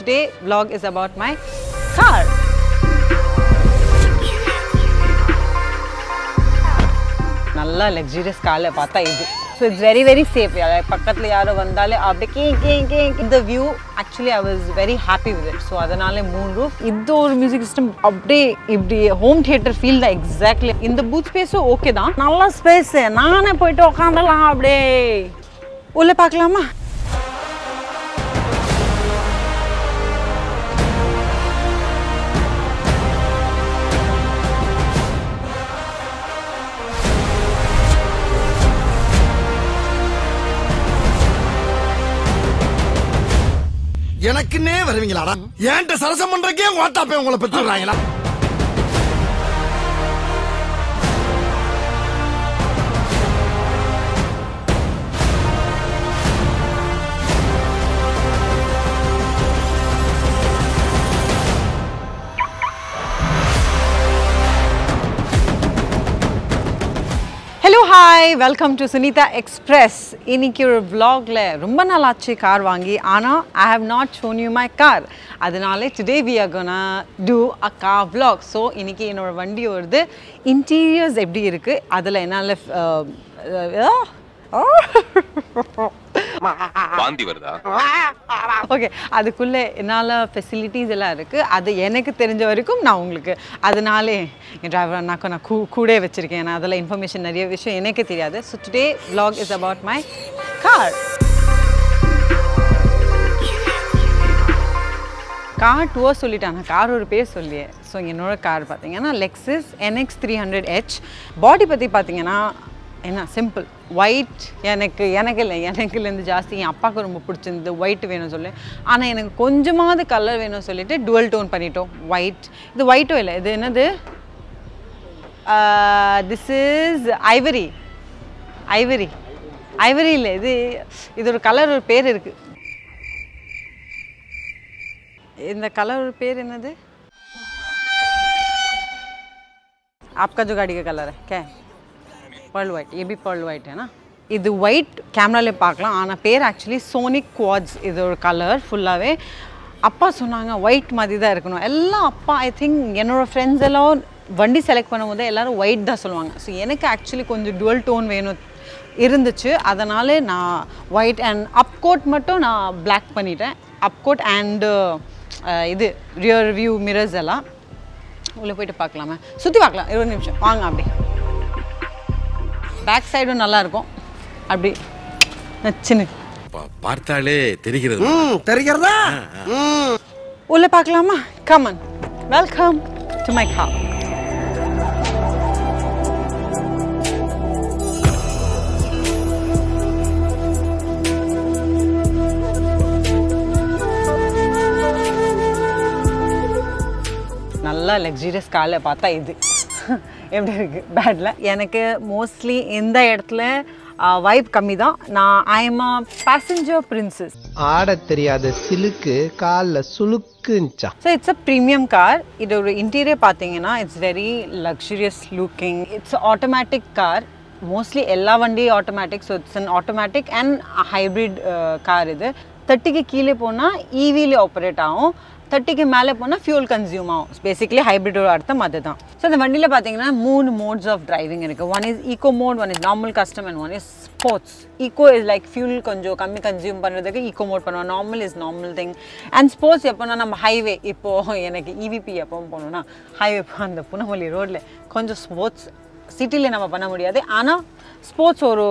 today vlog is about my car. நல்லா luxurious காரில் பார்த்தா இது. So it's very very safe பக்கத்தில் யாரோ வந்தாலே அப்படியே கே கே கே இந்த view actually I was very happy with it so அதனால மூணு ரூஃப் இது ஒரு மியூசிக் சிஸ்டம் அப்படியே இப்படி ஹோம் தியேட்டர் ஃபீல் தான் எக்ஸாக்ட்லி இந்த பூத் ஸ்பேஸும் ஓகே தான். நல்ல ஸ்பேஸ் நானே போயிட்டு உக்காந்துலாம் அப்படியே. உள்ள பார்க்கலாமா? எனக்குன்னே வருவீங்களாடா? ஏன்ட்ட சரசம் பண்றக்கே ஓட்டாப்பே உங்களை பெற்று hi welcome to Sunitha express இன்னைக்கு ஒரு வ்ளாகில் ரொம்ப நாள் ஆச்சு கார் வாங்கி. ஆனால் I have not shown you my car அதனால today we are gonna do a car vlog so இன்றைக்கி என்னோட வண்டி வருது. இன்டீரியர்ஸ் எப்படி இருக்குது அதில் என்னால் uh, uh, uh, oh. வாந்தி வருதா? ஓகே அதுக்குள்ளே என்னால் ஃபெசிலிட்டிஸ் எல்லாம் இருக்குது அது எனக்கு தெரிஞ்ச வரைக்கும் நான் உங்களுக்கு அதனாலே என் டிரைவர் அண்ணாக்கும் நான் கூ கூட வச்சுருக்கேன். ஏன்னா அதில் இன்ஃபர்மேஷன் நிறைய விஷயம் எனக்கே தெரியாது. So today vlog is about my car car டூவாக சொல்லிட்டேன். நான் கார் ஒரு பேர் சொல்லியே. ஸோ என்னோடய கார் பார்த்தீங்கன்னா Lexus NX three hundred H body பற்றி பார்த்தீங்கன்னா என்ன சிம்பிள் ஒயிட் எனக்கு எனக்கு இல்லை எனக்குலேருந்து ஜாஸ்தி என் அப்பாவுக்கு ரொம்ப பிடிச்சிருந்தது ஒயிட் வேணும் சொல்லி ஆனால் எனக்கு கொஞ்சமாவது கலர் வேணும் சொல்லிட்டு டுவல் டோன் பண்ணிட்டோம் ஒயிட் இது ஒயிட்டும் இல்லை இது என்னது this is ivory ivory ivory இல்லை இது இது ஒரு கலர் ஒரு பேர் இருக்குது இந்த कलर पेर என்னது आपका जो गाड़ी का कलर है क्या है पर्ल वाइट ये भी पर्ल वाइट है ना இது ஒயிட் கேமரால பார்க்கலாம் ஆனால் பேர் ஆக்சுவலி சோனிக் குவாட்ஸ் இது ஒரு கலர் ஃபுல்லாகவே அப்பா சொன்னாங்க ஒயிட் மாதிரி தான் இருக்கணும் எல்லாம் அப்பா ஐ திங்க் என்னோட ஃப்ரெண்ட்ஸ் எல்லாம் வண்டி செலக்ட் பண்ணும்போது எல்லாரும் ஒயிட் தான் சொல்லுவாங்க ஸோ எனக்கு ஆக்சுவலி கொஞ்சம் டுவல் டோன் வேணும் இருந்துச்சு அதனால நான் ஒயிட் அண்ட் அப்கோட் மட்டும் நான் Black பண்ணிட்டேன் அப்கோட் அண்டு இது ரியர் வியூ மிரர்ஸ் எல்லாம் உள்ளே போயிட்டு பார்க்கலாமே சுற்றி பார்க்கலாம் இருபது நிமிஷம் வாங்க அப்படி பேக் சைடும் நல்லா இருக்கும் அப்படி நச்சுன்னு. பார்த்தாலே தெரிகிறது. ம் தெரிகிறதா? ம். உள்ளே பார்க்கலாமா? Come on welcome to my car நல்லா லக்ஸூரியஸ் காரில் பார்த்தா இது. எப்படி இருக்கு? பேட்டில் எனக்கு மோஸ்ட்லி இந்த இடத்துல வைப் கம்மி தான் நான் I am a passenger princess ஆடத் தெரியாத சிலுக்கு கால்ல சுளுக்குன்ச்சா so it's a premium car இது ஒரு இன்டீரியர் பார்த்தீங்கன்னா it's very luxurious looking it's automatic car mostly எல்லா வண்டியும் automatic so it's an automatic and hybrid car இது. தேர்ட்டிக்கு கீழே போனால் ஈவியில் ஆப்ரேட் ஆகும். தேர்ட்டிக்கு மேலே போனால் ஃபியூல் கன்சியூம் ஆகும். பேசிக்கலி ஹைப்ரிடோட அர்த்தம் அதுதான். ஸோ அந்த வண்டியில் பார்த்தீங்கன்னா மூணு மோட்ஸ் ஆஃப் டிரைவிங் இருக்குது one is eco mode one is normal custom and one is sports eco is like fuel கொஞ்சம் கம்மி கன்சியூம் பண்ணுறதுக்கு ஈகோ மோட் பண்ணுவோம். Normal is normal thing and sports எப்போனா நம்ம ஹைவே இப்போது எனக்கு இவிபி எப்போ போகணுன்னா ஹைவே அந்த புனமல்லி ரோட்டில் கொஞ்சம் ஸ்போர்ட்ஸ் சிட்டியில் நம்ம பண்ண முடியாது. ஆனால் ஸ்போர்ட்ஸ் ஒரு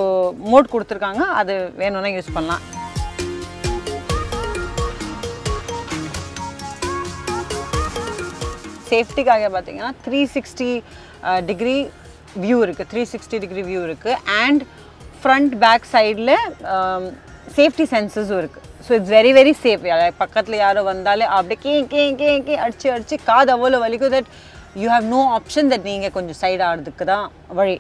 மோட் கொடுத்துருக்காங்க. அது வேணும்னா யூஸ் பண்ணலாம். சேஃப்டிக்காக பார்த்தீங்கன்னா த்ரீ சிக்ஸ்டி டிகிரி வியூ இருக்குது த்ரீ சிக்ஸ்டி டிகிரி வியூ இருக்குது அண்ட் ஃப்ரண்ட் பேக் சைடில் சேஃப்டி சென்சஸும் இருக்குது so it's very very safe பக்கத்தில் யாரோ வந்தாலே அப்படியே கே கே கே கே அடிச்சு அடிச்சு காது அவ்வளோ வலிக்கும் that you have no option that நீங்கள் கொஞ்சம் சைடு ஆடுறதுக்கு தான் வழி.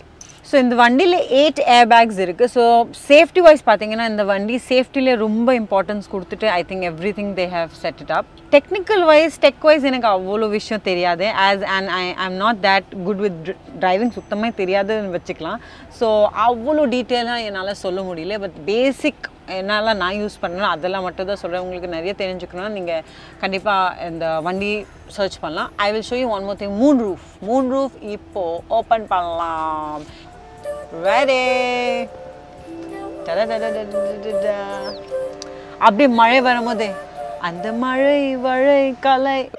ஸோ இந்த வண்டியில் எயிட் ஏர் பேக்ஸ் இருக்குது ஸோ சேஃப்டி வைஸ் பார்த்தீங்கன்னா இந்த வண்டி சேஃப்டியில் ரொம்ப இம்பார்ட்டன்ஸ் கொடுத்துட்டு I think everything they have set it up technical wise tech wise எனக்கு அவ்வளோ விஷயம் தெரியாது. As and I I'm not that good with driving சுத்தமாக தெரியாதுன்னு வச்சுக்கலாம். ஸோ அவ்வளோ டீட்டெயிலாக என்னால் சொல்ல முடியல. பட் பேசிக் என்னெல்லாம் நான் யூஸ் பண்ணணும் அதெல்லாம் மட்டும் தான் சொல்கிறேன் உங்களுக்கு நிறைய தெரிஞ்சுக்கணும்னா நீங்கள் கண்டிப்பாக இந்த வண்டி சர்ச் பண்ணலாம். I will show you one more thing moon roof moon roof இப்போ ஓப்பன் பண்ணலாம். ரெடி அப்படியே மழை வரும்போது அந்த மழை வழை கலை.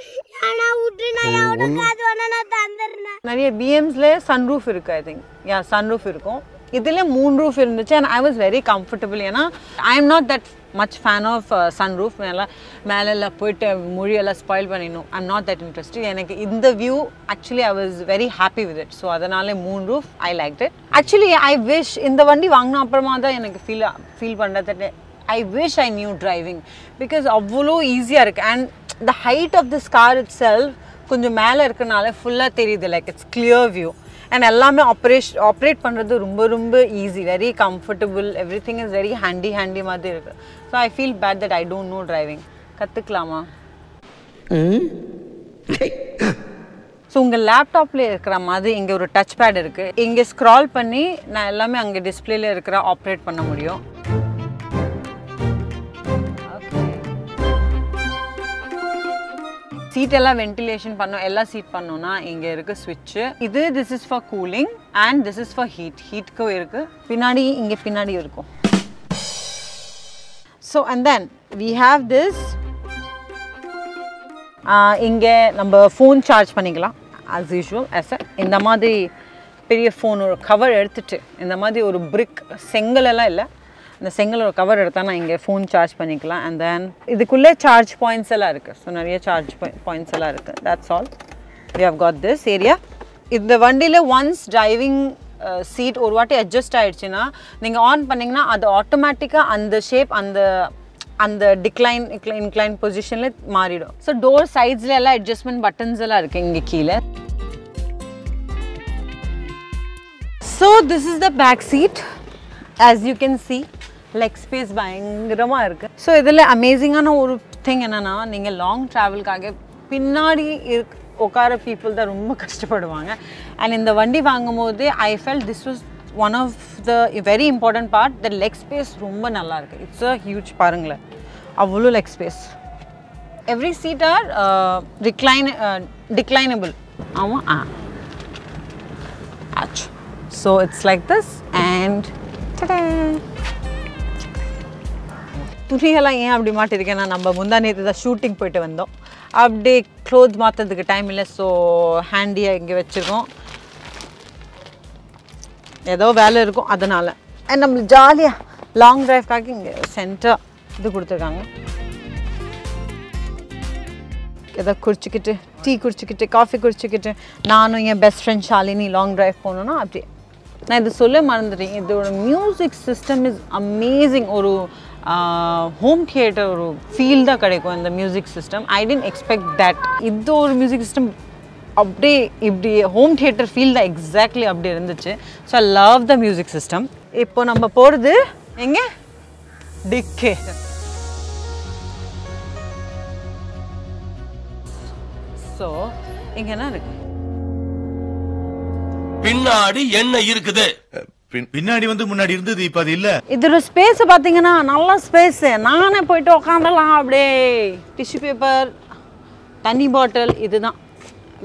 நிறைய பிஎம்ஸ்ல சன்ரூஃப் இருக்கு ஐ திங்க் யா சன்ரூஃப் இருக்கும். இதில் மூணு ரூஃப் இருந்துச்சு and I was very comfortable ஏன்னா I am not that much fan of sun roof மேலே மேலெல்லாம் போயிட்டு மொழியெல்லாம் ஸ்பாயில் பண்ணிடணும். I am not that interest எனக்கு இந்த view actually I was very happy with it so அதனால moon roof I like it actually I wish இந்த வண்டி வாங்கின அப்புறமா தான் எனக்கு ஃபீல் ஃபீல் பண்ணுறது I wish I knew driving because அவ்வளோ ஈஸியாக இருக்குது and the height of this car itself கொஞ்சம் மேலே இருக்கனால ஃபுல்லாக தெரியுது. Like it's clear view and எல்லாமே ஆப்ரேஷ் ஆப்ரேட் பண்ணுறது ரொம்ப ரொம்ப easy very comfortable everything is very handy handy மாதிரி இருக்குது so I feel bad that I don't know driving கற்றுக்கலாமா so உங்கள் லேப்டாப்பில் இருக்கிற மாதிரி இங்கே ஒரு டச் பேட் இருக்குது இங்கே ஸ்க்ரால் பண்ணி நான் எல்லாமே அங்கே டிஸ்பிளேல இருக்கிற ஆப்ரேட் பண்ண முடியும். சீட் எல்லாம் வென்டிலேஷன் பண்ணோம் எல்லாம் சீட் பண்ணோம்னா இங்கே இருக்கு ஸ்விட்சு இது this is for cooling and this is for heat ஹீட்க்கும் இருக்கு. பின்னாடி இங்கே பின்னாடி இருக்கும். So and then we have this இங்கே நம்ம ஃபோன் சார்ஜ் பண்ணிக்கலாம். ஆஸ் யூஷுவல் எஸ் இந்த மாதிரி பெரிய ஃபோன் ஒரு கவர் எடுத்துட்டு இந்த மாதிரி ஒரு பிரிக் செங்கலெல்லாம் இல்லை. இந்த செங்கலோட கவர் எடுத்தால் நான் இங்கே ஃபோன் சார்ஜ் பண்ணிக்கலாம். அண்ட் தென் இதுக்குள்ளே சார்ஜ் பாயிண்ட்ஸ் எல்லாம் இருக்குது ஸோ நிறைய சார்ஜ் பாயிண்ட்ஸ் எல்லாம் இருக்குது that's all we have got this area இந்த வண்டியில் ஒன்ஸ் டிரைவிங் சீட் ஒரு வாட்டி அட்ஜஸ்ட் ஆகிடுச்சின்னா நீங்கள் ஆன் பண்ணிங்கன்னா அது ஆட்டோமேட்டிக்காக அந்த ஷேப் அந்த அந்த டிக்ளைன் இன்க்ளைன் பொசிஷனில் மாறிடும். ஸோ டோர் சைட்ஸில் எல்லாம் அட்ஜஸ்ட்மெண்ட் பட்டன்ஸ் எல்லாம் இருக்குது இங்கே கீழே. So this is the back seat as you can see leg space பயங்கரமாக இருக்குது ஸோ இதில் அமேசிங்கான ஒரு திங் என்னென்னா நீங்கள் லாங் ட்ராவல்காக பின்னாடி இருக் உட்கார பீப்புள் தான் ரொம்ப கஷ்டப்படுவாங்க. அண்ட் இந்த வண்டி வாங்கும் போது I felt this was one of the very important part the leg space ரொம்ப நல்லாயிருக்கு இட்ஸ் அ ஹியூஜ் பாருங்களேன். அவ்வளோ leg space every seat are recline declinable ஆமாம் ஆ. ஆச்சு so it's like this and துணியெல்லாம் ஏன் அப்படி மாட்டிருக்கேன்னா நம்ம முந்தா நேற்று தான் ஷூட்டிங் போயிட்டு வந்தோம். அப்படியே க்ளோத் மாற்றுறதுக்கு டைம் இல்லை ஸோ ஹேண்டியாக இங்கே வச்சுருக்கோம். ஏதோ வேலை இருக்கும் அதனால். அண்ட் நம்ம ஜாலியாக லாங் ட்ரைவ்க்காக இங்கே சென்டர் இது கொடுத்துருக்காங்க. ஏதோ குடிச்சிக்கிட்டு டீ குடிச்சிக்கிட்டு காஃபி குடிச்சிக்கிட்டு நானும் என் best friend Shalini long drive போகணுன்னா அப்படியே நான் இது சொல்ல மறந்துட்டேன். இதோட மியூசிக் சிஸ்டம் இஸ் அமேசிங் ஒரு ஹோம் தியேட்டர் ஒரு ஃபீல் தான் கிடைக்கும் இந்த music system I didn't expect that இது ஒரு மியூசிக் சிஸ்டம் அப்படியே இப்படி ஹோம் தியேட்டர் ஃபீல் தான் எக்ஸாக்ட்லி அப்படி இருந்துச்சு. So I love the music system இப்போ நம்ம போகிறது எங்கே? டிக்கே ஸோ இங்கே என்ன இருக்கு? பின்னாடி என்ன இருக்குது? பின்னாடி வந்து முன்னாடி இருந்தது இப்ப அது இல்ல. இதோட ஸ்பேஸ் பார்த்தீங்கன்னா நல்ல ஸ்பேஸ் நானே போயிட்டு உக்காந்துலாம் அப்படியே டிஷ்யூ பேப்பர் தண்ணி பாட்டில் இதுதான்.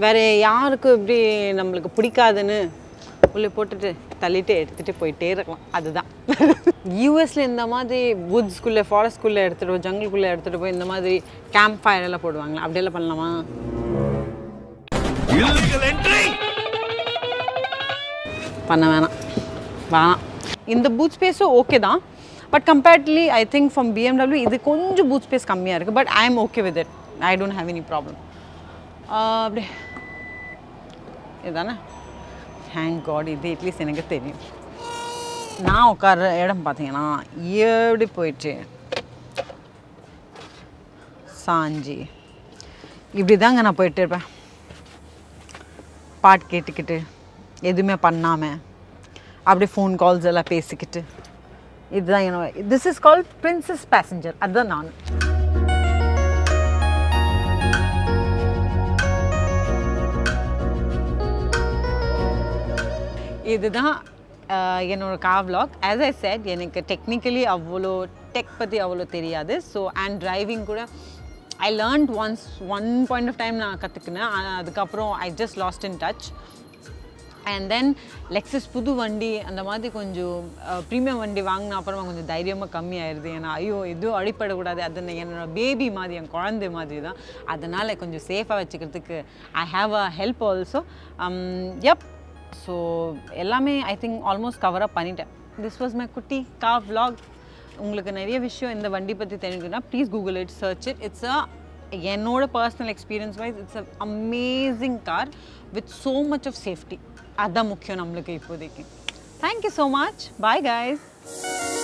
வேற யாருக்கு இப்படி நம்மளுக்கு பிடிக்காதுன்னு உள்ளே போட்டுட்டு தள்ளிட்டு எடுத்துகிட்டு போயிட்டே இருக்கலாம். அதுதான். யூஎஸ்ல இந்த மாதிரி வுட்ஸ்குள்ளே ஃபாரஸ்ட்குள்ளே எடுத்துகிட்டு போய் ஜங்கிள்குள்ளே எடுத்துகிட்டு போய் இந்த மாதிரி கேம்ப் ஃபயர் எல்லாம் போடுவாங்களா அப்படியெல்லாம் பண்ணலாமா? பண்ண வேணாம். வேணாம் இந்த பூத் ஸ்பேஸும் ஓகே தான். But comparatively I think from BMW இது கொஞ்சம் பூத் ஸ்பேஸ் கம்மியாக இருக்குது but I am okay with it I don't have any problem அப்படியே இதுதானே ஹேங் காட் இது அட்லீஸ்ட் எனக்கு தெரியும். நான் உட்கார இடம் பார்த்தீங்கன்னா எப்படி போயிட்டு சாஞ்சி. இப்படி தாங்க நான் போயிட்டு இருப்பேன். பாட்டு கேட்டுக்கிட்டு எதுவுமே பண்ணாமல் அப்படியே ஃபோன் கால்ஸ் எல்லாம் பேசிக்கிட்டு. இதுதான் என்னோட this is car princess passenger அதுதான் நான். இதுதான் என்னோட கா vlog. ஐ செட் எனக்கு டெக்னிக்கலி அவ்வளோ டெக் பற்றி அவ்வளோ தெரியாது. ஸோ அண்ட் டிரைவிங் கூட I learned once one point of time நான் கற்றுக்கினேன் அதுக்கப்புறம் I just lost in touch and then Lexus புது வண்டி அந்த மாதிரி கொஞ்சம் ப்ரீமியம் வண்டி வாங்கின அப்புறமா கொஞ்சம் தைரியமாக கம்மியாயிருது. ஏன்னா ஐயோ எதுவும் அடிப்படக்கூடாது அது நான் என்னோட பேபி மாதிரி என் குழந்தை மாதிரி தான். அதனால் கொஞ்சம் சேஃபாக வச்சுக்கிறதுக்கு I have a help also எப் ஸோ எல்லாமே I think almost cover up பண்ணிட்டேன். திஸ் வாஸ் மை குட்டி கா vlog. உங்களுக்கு நிறைய விஷயம் இந்த வண்டி பற்றி தெரிஞ்சுக்கணும்னா please Google it search it it's a என்னோட personal experience wise it's a amazing car with so much of safety அதான் முக்கியம் நம்மளுக்கு இப்போதைக்கு thank you so much bye guys.